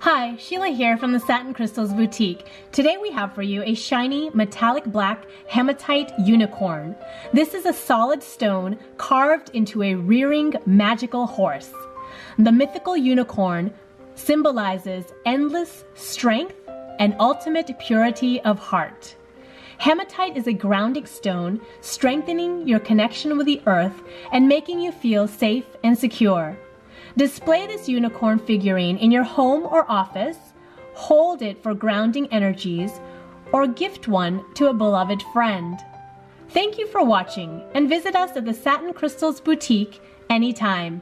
Hi, Sheila here from the Satin Crystals Boutique. Today we have for you a shiny metallic black hematite unicorn. This is a solid stone carved into a rearing magical horse. The mythical unicorn symbolizes endless strength and ultimate purity of heart. Hematite is a grounding stone, strengthening your connection with the earth and making you feel safe and secure. Display this unicorn figurine in your home or office, hold it for grounding energies, or gift one to a beloved friend. Thank you for watching and visit us at the Satin Crystals Boutique anytime.